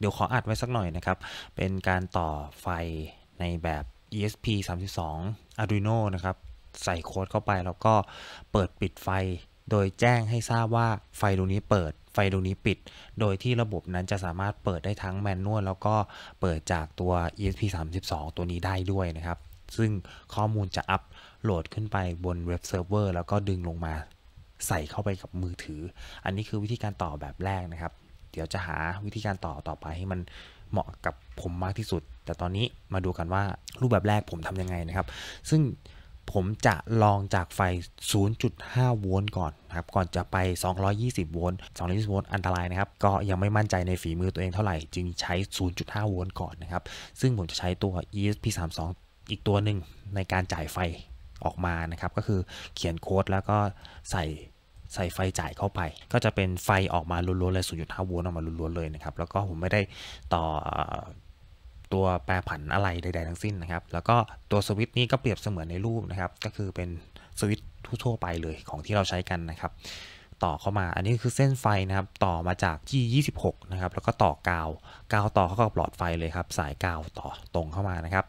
เดี๋ยวขออัดไว้สักหน่อยนะครับ เป็นการต่อไฟในแบบ ESP 32 Arduino นะครับ ใส่โค้ดเข้าไปแล้วก็เปิดปิดไฟ โดยแจ้งให้ทราบว่าไฟดวงนี้เปิด ไฟดวงนี้ปิด โดยที่ระบบนั้นจะสามารถเปิดได้ทั้ง manual แล้วก็เปิดจากตัว ESP 32ตัวนี้ได้ด้วยนะครับ ซึ่งข้อมูลจะอัปโหลดขึ้นไปบน web server แล้วก็ดึงลงมาใส่เข้าไปกับมือถือ อันนี้คือวิธีการต่อแบบแรกนะครับ เดี๋ยวจะหาวิธีการต่อต่อไปให้มันเหมาะกับผมมากที่สุด แต่ตอนนี้มาดูกันว่ารูปแบบแรกผมทำยังไงนะครับ ซึ่งผมจะลองจากไฟ 0.5 โวลต์ก่อนนะครับ ก่อนจะไป 220 โวลต์ 220 โวลต์อันตรายนะครับ ก็ยังไม่มั่นใจในฝีมือตัวเองเท่าไหร่ จึงใช้ 0.5 โวลต์ก่อนนะครับ ซึ่งผมจะใช้ตัว ESP32 อีกตัวหนึ่งในการจ่ายไฟออกมานะครับ ก็คือเขียนโค้ดแล้วก็ใส่ ใส่ไฟจ่ายเข้าไป ก็จะเป็นไฟออกมาล้วนๆเลย 0.5 โวลต์ออกมาล้วนๆเลยนะครับ แล้วก็ผมไม่ได้ต่อตัวแปรผันอะไรใด ๆ ทั้งสิ้นนะครับ แล้วก็ตัวสวิตช์นี้ก็เปรียบเสมือนในรูปนะครับ ก็คือเป็นสวิตช์ทั่วไปเลยของที่เราใช้กันนะครับต่อเข้ามา อันนี้คือเส้นไฟนะครับ ต่อมาจาก G26 นะครับ แล้วก็ต่อกาว กาวต่อเข้ากับหลอดไฟเลยครับ สายกาวต่อตรงเข้ามานะครับ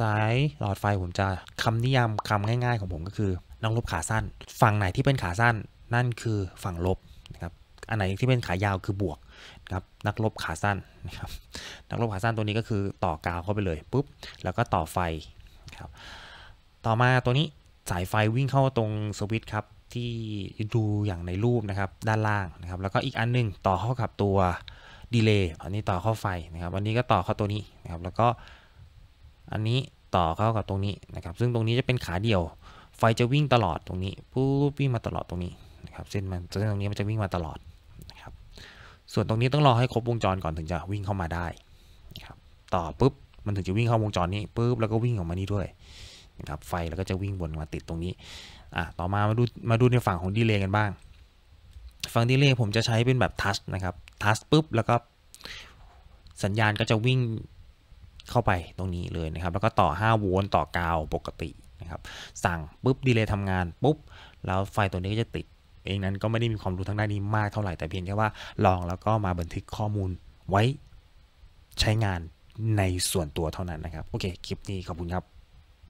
สายหลอดไฟผมจะคำนิยามคำง่าย ๆ ของผมก็คือนักลบขาสั้น ฝั่งไหนที่เป็นขาสั้น นั่นคือฝั่งลบนะครับอันไหนที่เป็นขายาวคือบวกนะครับนักลบขาสั้นนะครับนักลบขาสั้นตัวนี้ก็คือต่อกาวเข้าไปเลยปุ๊บแล้วก็ต่อไฟครับต่อมาตัวนี้สายไฟวิ่งเข้าตรงสวิตช์ครับที่ดูอย่างในรูปนะครับด้านล่างนะครับแล้วก็อีกอันนึงต่อเข้ากับตัวดีเลย์อันนี้ต่อเข้าไฟนะครับอันนี้ก็ต่อเข้าตัวนี้นะครับแล้วก็อันนี้ต่อเข้ากับตรงนี้นะครับซึ่งตรงนี้จะเป็นขาเดี่ยว ไฟจะวิ่งตลอดตรงนี้ปุ๊บวิ่งมาตลอดตรงนี้ นะครับเส้นมันเส้นตรงนี้มันจะวิ่งมาตลอดนะครับส่วนตรงนี้ต้องรอให้ครบวงจรก่อนถึงจะวิ่งเข้ามาได้นะครับต่อปุ๊บมันถึงจะวิ่งเข้าวงจรนี้ปุ๊บแล้วก็วิ่งออกมานี่ด้วยนะครับไฟแล้วก็จะวิ่งวนมาติดตรงนี้อะต่อมามาดูมาดูในฝั่งของดีเลย์กันบ้าง ฝั่งดีเลย์ผมจะใช้เป็นแบบทัชนะครับทัชปุ๊บแล้วก็สัญญาณก็จะวิ่งเข้าไปตรงนี้เลยนะครับ แล้วก็ต่อ 5 โวลต์ต่อกาวปกตินะครับ สั่งปุ๊บดีเลย์ทำงานปุ๊บ แล้วไฟตัวนี้ก็จะติด เองนั้นก็ไม่ได้มีความรู้ทางด้านนี้มากเท่าไหร่แต่เพียงแค่ว่าลองแล้วก็มาบันทึกข้อมูลไว้ใช้งานในส่วนตัวเท่านั้นนะครับ โอเค คลิปนี้ขอบคุณครับ